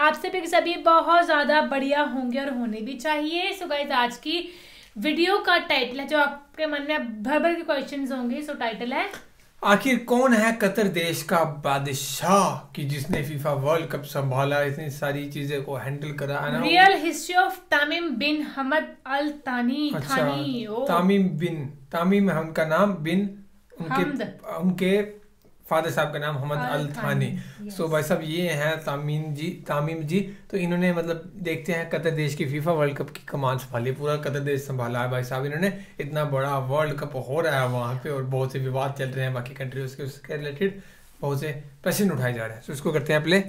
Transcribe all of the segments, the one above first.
आपसे भी सभी बहुत ज़्यादा बढ़िया होंगे और होने भी चाहिए। सो गाइज़ आज की वीडियो का टाइटल है जो आपके मन में भर भर के क्वेश्चंस होंगे सो टाइटल है आखिर कौन है कतर देश का बादशाह कि जिसने फीफा वर्ल्ड कप संभाला इतनी सारी चीज़ें को हैंडल करा? Real history of Tamim bin Hamad Al Thani अच्छा थानी तामीम बिन तामीम है उनका नाम बिन। उनके उनके फादर साहब का नाम मोहम्मद अल थानी सो भाई साहब ये हैं तामीम जी तामीम जी। तो इन्होंने मतलब देखते हैं कतर देश की फीफा वर्ल्ड कप की कमान संभाली। पूरा कतर देश संभाला है भाई साहब। इन्होंने इतना बड़ा वर्ल्ड कप हो रहा है वहाँ पे और बहुत से विवाद चल रहे हैं बाकी कंट्रीज़ के उसके रिलेटेड बहुत से प्रश्न उठाए जा रहे हैं। तो इसको करते हैं प्ले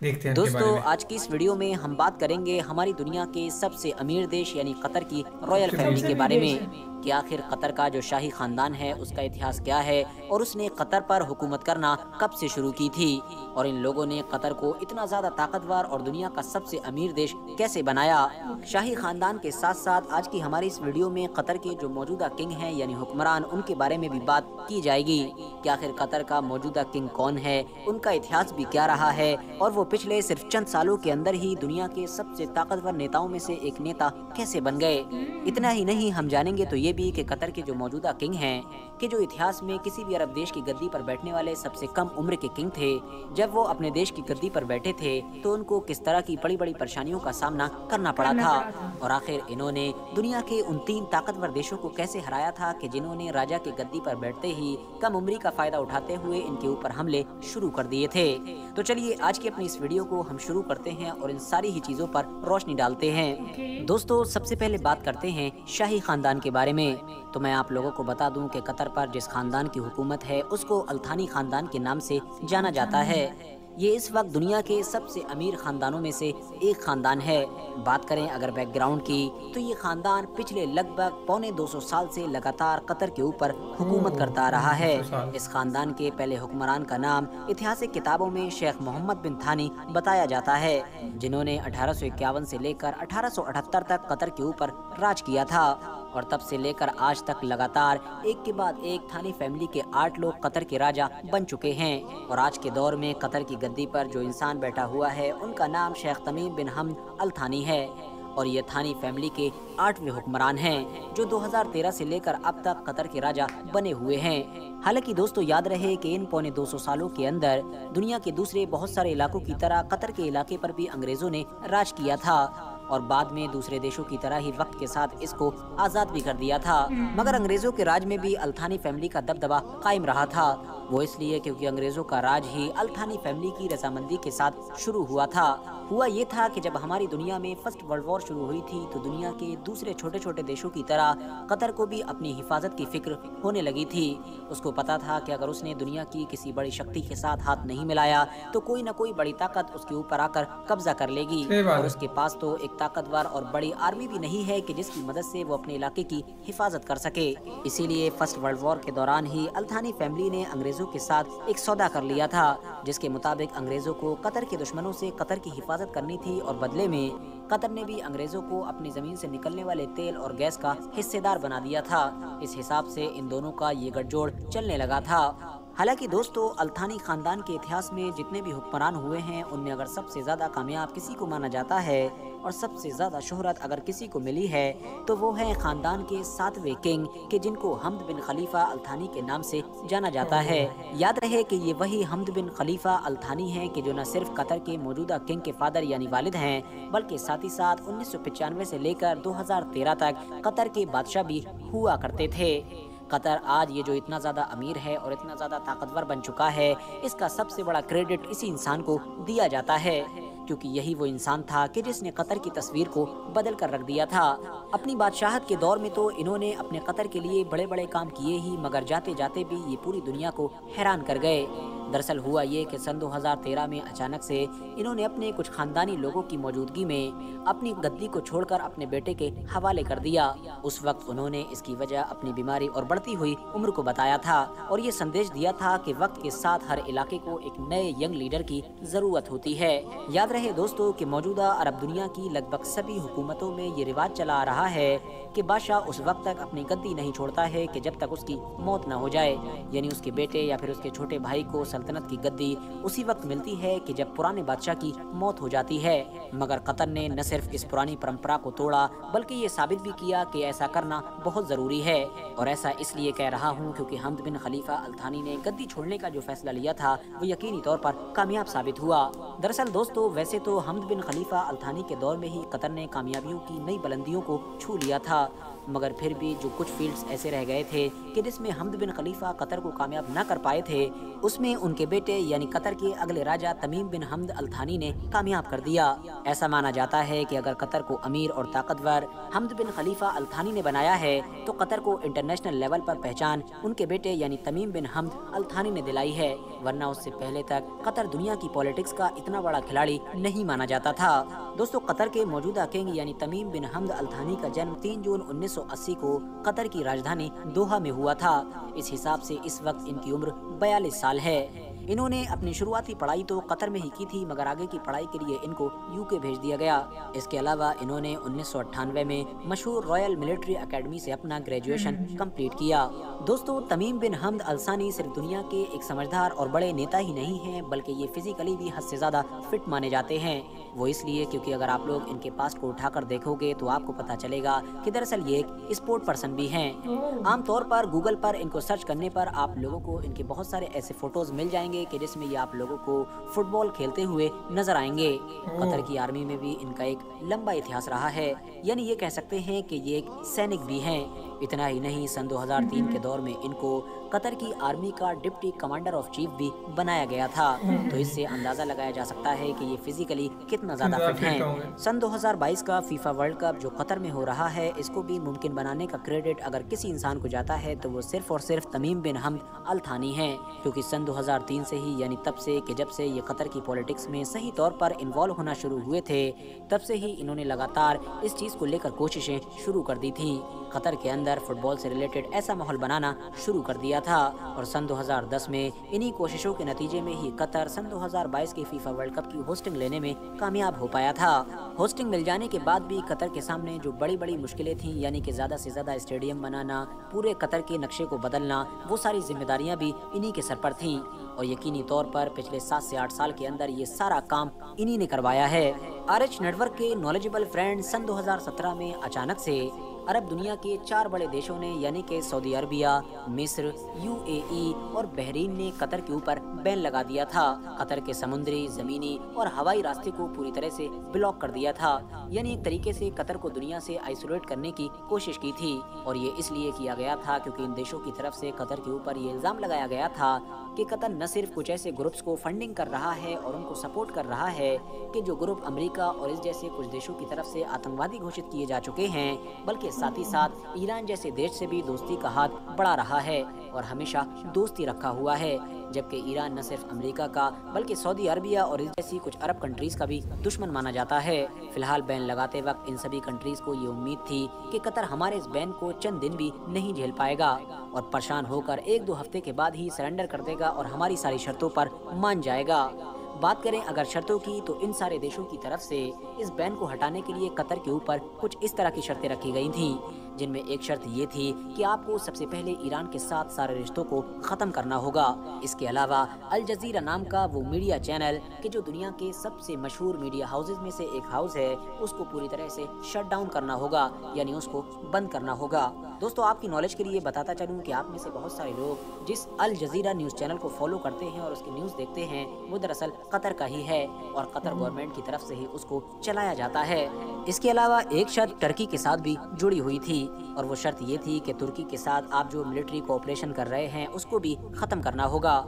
देखते हैं इनके बारे दोस्तों में। आज की इस वीडियो में हम बात करेंगे हमारी दुनिया के सबसे अमीर देश यानी कतर की रॉयल फैमिली के बारे में। कि आखिर कतर का जो शाही खानदान है, उसका इतिहास क्या है और उसने कतर पर हुकूमत करना कब से शुरू की थी? और इन लोगों ने कतर को इतना ज़्यादा ताकतवर और दुनिया का सबसे अमीर देश कैसे बनाया? शाही खानदान के साथ साथ आज की हमारी इस वीडियो में कतर के जो मौजूदा किंग हैं, यानी हुक्मरान, उनके बारे में भी बात की जाएगी कि आखिर कतर का मौजूदा किंग कौन है, उनका इतिहास भी क्या रहा है, और वो पिछले सिर्फ़ चंद सालों के अंदर ही दुनिया के सबसे ताकतवर नेताओं में से एक नेता कैसे बन गए? इतना ही नहीं, हम जानेंगे तो ये भी कि कतर के जो मौजूदा किंग हैं कि जो इतिहास में किसी भी अरब देश की गद्दी पर बैठने वाले सबसे कम उम्र के किंग थे जब वो अपने देश की गद्दी पर बैठे थे तो उनको किस तरह की बड़ी बड़ी परेशानियों का सामना करना पड़ा था? और आखिर इन्होंने दुनिया के उन तीन ताकतवर देशों को कैसे हराया था कि जिन्होंने राजा के गद्दी पर बैठते ही कम उम्री का फ़ायदा उठाते हुए इनके ऊपर हमले शुरू कर दिए थे? तो चलिए आज की अपनी इस वीडियो को हम शुरू करते हैं और इन सारी ही चीज़ों पर रोशनी डालते हैं। दोस्तों सबसे पहले बात करते हैं शाही खानदान के बारे में। तो मैं आप लोगों को बता दूँ कि कतर पर जिस खानदान की हुकूमत है उसको अल्थानी खानदान के नाम से जाना जाता है। ये इस वक्त दुनिया के सबसे अमीर खानदानों में से एक खानदान है। बात करें अगर बैकग्राउंड की तो ये खानदान पिछले लगभग पौने 200 साल से लगातार कतर के ऊपर हुकूमत करता रहा है। इस खानदान के पहले हुक्मरान का नाम ऐतिहासिक किताबों में शेख मोहम्मद बिन थानी बताया जाता है जिन्होंने अठारह से लेकर 1878 तक कतर के ऊपर राज किया था। और तब से लेकर आज तक लगातार एक के बाद एक थानी फैमिली के आठ लोग कतर के राजा बन चुके हैं। और आज के दौर में कतर की गद्दी पर जो इंसान बैठा हुआ है, उनका नाम शेख तमीम बिन हम अल थानी है। और ये थानी फैमिली के आठवें हुक्मरान हैं, जो 2013 से लेकर अब तक कतर के राजा बने हुए हैं। हालाँकि दोस्तों, याद रहे कि इन पौने 200 सालों के अंदर दुनिया के दूसरे बहुत सारे इलाकों की तरह कतर के इलाके पर भी अंग्रेज़ों ने राज किया था। और बाद में दूसरे देशों की तरह ही वक्त के साथ इसको आज़ाद भी कर दिया था। मगर अंग्रेज़ों के राज में भी अल्थानी फैमिली का दबदबा कायम रहा था। वो इसलिए क्योंकि अंग्रेज़ों का राज ही अल्थानी फैमिली की रजामंदी के साथ शुरू हुआ था। हुआ ये था कि जब हमारी दुनिया में फ़र्स्ट वर्ल्ड वॉर शुरू हुई थी तो दुनिया के दूसरे छोटे छोटे देशों की तरह कतर को भी अपनी हिफाजत की फ़िक्र होने लगी थी। उसको पता था कि अगर उसने दुनिया की किसी बड़ी शक्ति के साथ हाथ नहीं मिलाया तो कोई न कोई बड़ी ताकत उसके ऊपर आकर कब्जा कर लेगी। और उसके पास तो एक ताकतवर और बड़ी आर्मी भी नहीं है कि जिसकी मदद से वो अपने इलाके की हिफाजत कर सके। इसीलिए फ़र्स्ट वर्ल्ड वॉर के दौरान ही अल्थानी फैमिली ने अंग्रेज़ों के साथ एक सौदा कर लिया था। जिसके मुताबिक अंग्रेज़ों को कतर के दुश्मनों से कतर की हिफाजत करनी थी और बदले में कतर ने भी अंग्रेज़ों को अपनी ज़मीन से निकलने वाले तेल और गैस का हिस्सेदार बना दिया था। इस हिसाब से इन दोनों का ये गठजोड़ चलने लगा था। हालाँकि दोस्तों, अल्थानी खानदान के इतिहास में जितने भी हुक्मरान हुए हैं, उनमें अगर सबसे ज़्यादा कामयाब किसी को माना जाता है और सबसे ज़्यादा शोहरत अगर किसी को मिली है तो वो है खानदान के सातवें किंग, के जिनको हमद बिन खलीफा अल्थानी के नाम से जाना जाता है। याद रहे कि ये वही हमद बिन खलीफा अल्थानी हैं कि जो न सिर्फ़ कतर के मौजूदा किंग के फादर यानी वालिद हैं, बल्कि साथ ही साथ उन्नीस से लेकर 2013 तक कतर के बादशाह भी हुआ करते थे। कतर आज ये जो इतना ज़्यादा अमीर है और इतना ज़्यादा ताकतवर बन चुका है, इसका सबसे बड़ा क्रेडिट इसी इंसान को दिया जाता है, क्योंकि यही वो इंसान था कि जिसने कतर की तस्वीर को बदल कर रख दिया था। अपनी बादशाहत के दौर में तो इन्होंने अपने कतर के लिए बड़े बड़े काम किए ही, मगर जाते जाते भी ये पूरी दुनिया को हैरान कर गए। दरअसल हुआ ये कि सन 2013 में अचानक से इन्होंने अपने कुछ खानदानी लोगों की मौजूदगी में अपनी गद्दी को छोड़कर अपने बेटे के हवाले कर दिया। उस वक्त उन्होंने इसकी वजह अपनी बीमारी और बढ़ती हुई उम्र को बताया था और ये संदेश दिया था कि वक्त के साथ हर इलाके को एक नए यंग लीडर की ज़रूरत होती है। याद रहे दोस्तों कि मौजूदा अरब दुनिया की लगभग सभी हुकूमतों में ये रिवाज चला आ रहा है कि बादशाह उस वक्त तक अपनी गद्दी नहीं छोड़ता है कि जब तक उसकी मौत न हो जाए। यानी उसके बेटे या फिर उसके छोटे भाई को सल्तनत की गद्दी उसी वक्त मिलती है कि जब पुराने बादशाह की मौत हो जाती है। मगर कतर ने न सिर्फ़ इस पुरानी परंपरा को तोड़ा, बल्कि ये साबित भी किया कि ऐसा करना बहुत ज़रूरी है। और ऐसा इसलिए कह रहा हूँ क्योंकि हमद बिन खलीफा अल्थानी ने गद्दी छोड़ने का जो फैसला लिया था, वो यकीनी तौर पर कामयाब साबित हुआ। दरअसल दोस्तों, वैसे तो हमद बिन खलीफा अल्थानी के दौर में ही कतर ने कामयाबियों की नई बुलंदियों को छू लिया था। मगर फिर भी जो कुछ फील्ड्स ऐसे रह गए थे कि जिसमें हमद बिन खलीफा कतर को कामयाब न कर पाए थे, उसमें उनके बेटे यानी कतर के अगले राजा तमीम बिन हमद अल्थानी ने कामयाब कर दिया। ऐसा माना जाता है कि अगर कतर को अमीर और ताकतवर हमद बिन खलीफा अल्थानी ने बनाया है तो कतर को इंटरनेशनल लेवल पर पहचान उनके बेटे यानी तमीम बिन हमद अल्थानी ने दिलाई है, वरना उससे पहले तक कतर दुनिया की पॉलिटिक्स का इतना बड़ा खिलाड़ी नहीं माना जाता था। दोस्तों, कतर के मौजूदा किंग यानी तमीम बिन हमद अल्थानी का जन्म तीन जून 1980 को कतर की राजधानी दोहा में हुआ था। इस हिसाब से इस वक्त इनकी उम्र बयालीस साल है। इन्होंने अपनी शुरुआती पढ़ाई तो कतर में ही की थी, मगर आगे की पढ़ाई के लिए इनको यूके भेज दिया गया। इसके अलावा इन्होंने उन्नीस सौ अठानवे में मशहूर रॉयल मिलिट्री एकेडमी से अपना ग्रेजुएशन कंप्लीट किया। दोस्तों, तमीम बिन हमद अलसानी सिर्फ़ दुनिया के एक समझदार और बड़े नेता ही नहीं हैं, बल्कि ये फिजिकली भी हद से ज़्यादा फिट माने जाते हैं। वो इसलिए क्योंकि अगर आप लोग इनके पास्ट को उठाकर देखोगे तो आपको पता चलेगा कि दरअसल ये एक स्पोर्ट पर्सन भी हैं। आमतौर पर गूगल पर इनको सर्च करने पर आप लोगों को इनके बहुत सारे ऐसे फ़ोटोज़ मिल जाएँगे कि जिसमें ये आप लोगों को फुटबॉल खेलते हुए नज़र आएँगे। कतर की आर्मी में भी इनका एक लंबा इतिहास रहा है। यानी ये कह सकते हैं कि ये एक सैनिक भी हैं। इतना ही नहीं सन 2003 के दौर में इनको कतर की आर्मी का डिप्टी कमांडर ऑफ़ चीफ भी बनाया गया था। तो इससे अंदाज़ा लगाया जा सकता है कि ये फिजिकली कितना ज़्यादा फिट हैं। सन 2022 का फीफा वर्ल्ड कप जो कतर में हो रहा है इसको भी मुमकिन बनाने का क्रेडिट अगर किसी इंसान को जाता है तो वो सिर्फ़ और सिर्फ़ तमीम बिन हमद अल थानी है क्योंकि सन 2003 से ही यानी तब से कि जब से ये कतर की पॉलिटिक्स में सही तौर पर इन्वॉल्व होना शुरू हुए थे तब से ही इन्होंने लगातार इस चीज़ को लेकर कोशिशें शुरू कर दी थी। कतर के अंदर फुटबॉल से रिलेटेड ऐसा माहौल बनाना शुरू कर दिया था और सन 2010 में इन्हीं कोशिशों के नतीजे में ही कतर सन 2022 के फीफा वर्ल्ड कप की होस्टिंग लेने में कामयाब हो पाया था। होस्टिंग मिल जाने के बाद भी कतर के सामने जो बड़ी बड़ी मुश्किलें थी, यानी कि ज़्यादा से ज़्यादा स्टेडियम बनाना, पूरे कतर के नक्शे को बदलना, वो सारी जिम्मेदारियाँ भी इन्हीं के सर पर थी। और यकीनी तौर पर पिछले सात से आठ साल के अंदर ये सारा काम इन्हीं ने करवाया है। आर एच नेटवर्क के नॉलेजेबल फ्रेंड सन 2017 में अचानक से अरब दुनिया के चार बड़े देशों ने, यानी कि सऊदी अरबिया, मिस्र यूएई और बहरीन ने कतर के ऊपर बैन लगा दिया था। कतर के समुद्री, जमीनी और हवाई रास्ते को पूरी तरह से ब्लॉक कर दिया था। यानी एक तरीके से कतर को दुनिया से आइसोलेट करने की कोशिश की थी। और ये इसलिए किया गया था क्योंकि इन देशों की तरफ़ से कतर के ऊपर ये इल्ज़ाम लगाया गया था कि कतर न सिर्फ़ कुछ ऐसे ग्रुप्स को फंडिंग कर रहा है और उनको सपोर्ट कर रहा है कि जो ग्रुप अमेरिका और इस जैसे कुछ देशों की तरफ़ से आतंकवादी घोषित किए जा चुके हैं, बल्कि साथ ही साथ ईरान जैसे देश से भी दोस्ती का हाथ बढ़ा रहा है और हमेशा दोस्ती रखा हुआ है। जबकि ईरान न सिर्फ़ अमेरिका का, बल्कि सऊदी अरबिया और जैसी कुछ अरब कंट्रीज़ का भी दुश्मन माना जाता है। फ़िलहाल बैन लगाते वक्त इन सभी कंट्रीज़ को ये उम्मीद थी कि कतर हमारे इस बैन को चंद दिन भी नहीं झेल पाएगा और परेशान होकर एक दो हफ़्ते के बाद ही सरेंडर कर देगा और हमारी सारी शर्तों पर मान जाएगा। बात करें अगर शर्तों की तो इन सारे देशों की तरफ़ से इस बैन को हटाने के लिए कतर के ऊपर कुछ इस तरह की शर्तें रखी गई थी। जिनमें एक शर्त ये थी कि आपको सबसे पहले ईरान के साथ सारे रिश्तों को ख़त्म करना होगा। इसके अलावा अल जजीरा नाम का वो मीडिया चैनल कि जो दुनिया के सबसे मशहूर मीडिया हाउसेज में से एक हाउस है, उसको पूरी तरह से शट डाउन करना होगा, यानी उसको बंद करना होगा। दोस्तों, आपकी नॉलेज के लिए बताता चलूँ कि आप में से बहुत सारे लोग जिस अल जजीरा न्यूज़ चैनल को फॉलो करते हैं और उसकी न्यूज़ देखते हैं, वो दरअसल कतर का ही है और कतर गवर्नमेंट की तरफ़ से ही उसको चलाया जाता है। इसके अलावा एक शर्त टर्की के साथ भी जुड़ी हुई थी। और वो शर्त ये थी कि तुर्की के साथ आप जो मिलिट्री कोऑपरेशन कर रहे हैं, उसको भी ख़त्म करना होगा।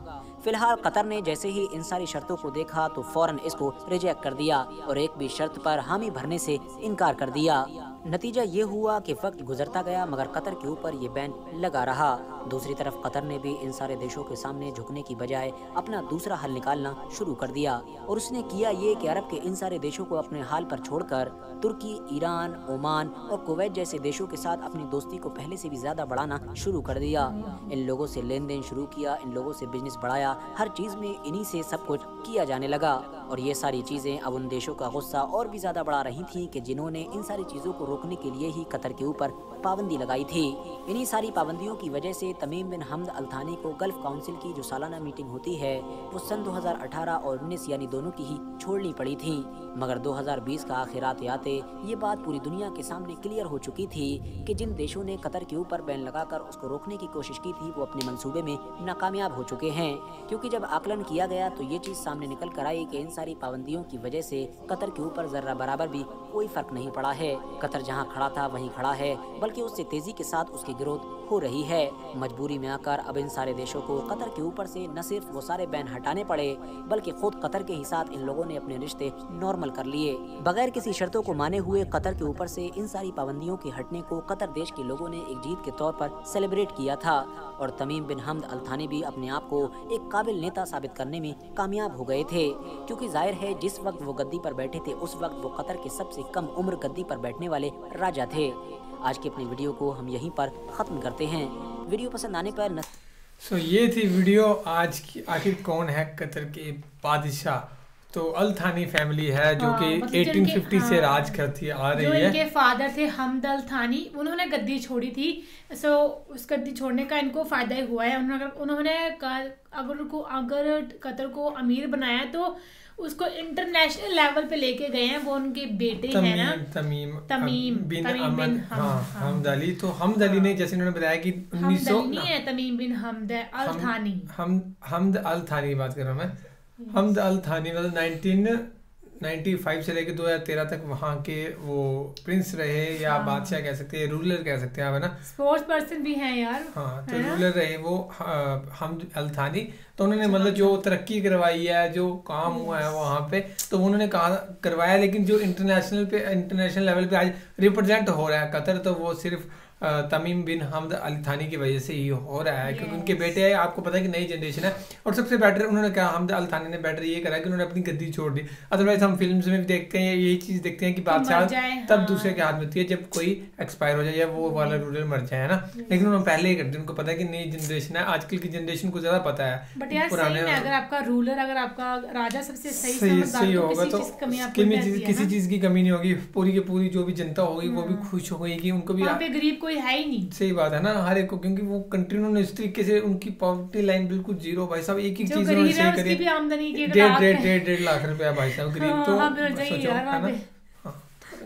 फ़िलहाल कतर ने जैसे ही इन सारी शर्तों को देखा तो फ़ौरन इसको रिजेक्ट कर दिया और एक भी शर्त पर हामी भरने से इनकार कर दिया। नतीजा ये हुआ कि वक्त गुजरता गया, मगर कतर के ऊपर ये बैन लगा रहा। दूसरी तरफ़ कतर ने भी इन सारे देशों के सामने झुकने की बजाय अपना दूसरा हल निकालना शुरू कर दिया, और उसने किया ये कि अरब के इन सारे देशों को अपने हाल पर छोड़कर तुर्की, ईरान, ओमान और कुवैत जैसे देशों के साथ अपनी दोस्ती को पहले से भी ज़्यादा बढ़ाना शुरू कर दिया। इन लोगों से लेन देन शुरू किया, इन लोगों से बिज़नेस बढ़ाया, हर चीज़ में इन्हीं से सब कुछ किया जाने लगा, और ये सारी चीज़ें अब उन देशों का गुस्सा और भी ज़्यादा बढ़ा रही थी कि जिन्होंने इन सारी चीज़ों को रोकने के लिए ही कतर के ऊपर पाबंदी लगाई थी। इन्हीं सारी पाबंदियों की वजह से तमीम बिन हमद अल्थानी को गल्फ काउंसिल की जो सालाना मीटिंग होती है, वो सन 2018 और 19 यानी दोनों की ही छोड़नी पड़ी थी। मगर 2020 का आखिरात आते ये बात पूरी दुनिया के सामने क्लियर हो चुकी थी कि जिन देशों ने कतर के ऊपर बैन लगाकर उसको रोकने की कोशिश की थी, वो अपने मंसूबे में नाकामयाब हो चुके हैं। क्योंकि जब आकलन किया गया तो ये चीज़ सामने निकल कर आई कि इन सारी पाबंदियों की वजह से कतर के ऊपर जर्रा बराबर भी कोई फ़र्क नहीं पड़ा है। कतर जहाँ खड़ा था वहीं खड़ा है बल्कि उससे तेज़ी के साथ उसकी ग्रोथ हो रही है। मजबूरी में आकर अब इन सारे देशों को कतर के ऊपर से न सिर्फ़ वो सारे बैन हटाने पड़े, बल्कि खुद कतर के ही साथ इन लोगों ने अपने रिश्ते नॉर्मल कर लिए। बगैर किसी शर्तों को माने हुए कतर के ऊपर से इन सारी पाबंदियों के हटने को कतर देश के लोगों ने एक जीत के तौर पर सेलिब्रेट किया था। और तमीम बिन हमद अल्थानी भी अपने आप को एक काबिल नेता साबित करने में कामयाब हो गए थे। क्योंकि ज़ाहिर है, जिस वक्त वो गद्दी पर बैठे थे, उस वक्त वो कतर के सबसे कम उम्र गद्दी पर बैठने वाले राजा थे। आज की अपनी वीडियो को हम यहीं पर ख़त्म करते हैं वीडियो पसंद आने पर. सो so, ये थी वीडियो आज की आखिर कौन है कतर के बादशाह तो अल थानी फैमिली है जो हाँ, कि मतलब 1850 हाँ, से राज करती आ रही जो है। इनके फादर थे हमद अल थानी उन्होंने गद्दी छोड़ी थी। सो उस गद्दी छोड़ने का इनको फ़ायदा ही हुआ है। उन्होंने उन्होंने अगर को अगर कतर को अमीर बनाया तो उसको इंटरनेशनल लेवल पे लेके गए हैं। वो उनके बेटे हैं ना? तमीम तमीम बिन बिन हाँ, हमद अली। तो हमद अली ने जैसे उन्होंने बताया कि उन्नीस सौ नहीं है तमीम बिन हमद अल थानी हम हमद अल थानी की बात कर रहा हूँ मैं। हमद अल थानी मतलब नाइनटीन 95 से लेकर 2013 तक वहाँ के वो प्रिंस रहे या हाँ। बादशाह कह सकते हैं रूलर कह सकते हैं आप है ना? स्पोर्ट्स पर्सन भी हैं यार हाँ तो रूलर रहे वो हम अल्थानी तो उन्होंने मतलब जो तरक्की करवाई है जो काम हुआ है वहाँ पे तो उन्होंने कहा करवाया लेकिन जो इंटरनेशनल पे इंटरनेशनल लेवल पे आज रिप्रेजेंट हो रहा है कतर तो वो सिर्फ़ तमीम बिन हमद अली थानी की वजह से ही हो रहा है yes. क्योंकि उनके बेटे है आपको पता है कि नई जनरेशन है। और सबसे बेटर उन्होंने कहा हमद अल थानी ने बेटर ये करा कि उन्होंने अपनी गद्दी छोड़ दी। अदरवाइज़ हम फ़िल्म में भी देखते हैं यही चीज़ देखते हैं कि बादशाह तब हाँ। दूसरे के हाथ में होती है जब कोई एक्सपायर हो जाए या वो वाला रूरल मर जाए ना? लेकिन उन्होंने पहले ही कर दी उनको पता है कि नई जनरेशन है आजकल की जनरेशन को ज़्यादा पता है। पुराने अगर आपका रूलर अगर आपका राजा सबसे सही सही होगा तो किसी चीज़ की कमी नहीं होगी। पूरी की पूरी जो भी जनता होगी वो भी हाँ। खुश होगी उनको भी गरीब कोई है ही नहीं। सही बात है ना हर एक को क्योंकि वो कंट्री उन्होंने इस तरीके से उनकी पॉवर्टी लाइन बिल्कुल ज़ीरो भाई साहब एक ही चीज़ उन्होंने सही करी। डेढ़ डेढ़ डेढ़ डेढ़ लाख रुपया भाई साहब गरीब हाँ, तो हाँ, सोचो है ना?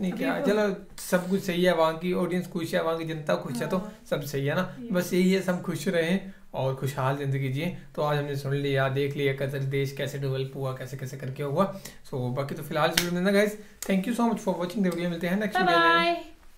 नहीं क्या चलो सब कुछ सही है वहाँ की ऑडियंस खुश है वहाँ की जनता खुश है तो सब सही है ना? बस यही है सब खुश रहे और खुशहाल ज़िंदगी जिए। तो आज हमने सुन लिया देख लिया कतर देश कैसे डेवलप हुआ कैसे कैसे करके हुआ। सो बाकी तो फ़िलहाल वीडियो में guys thank you so much for watching मिलते हैं नेक्स्ट वीडियो में।